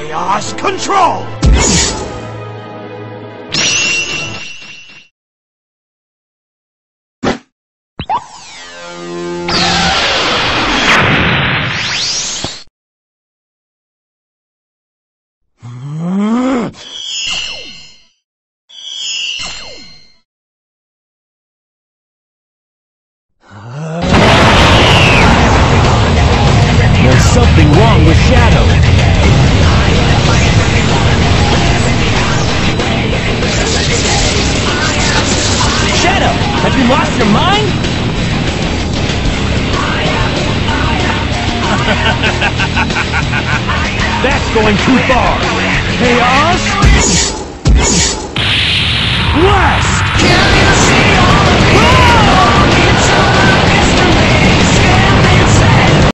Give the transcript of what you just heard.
Chaos Control! There's something wrong with Shadow. Have you lost your mind? That's going too far. Chaos?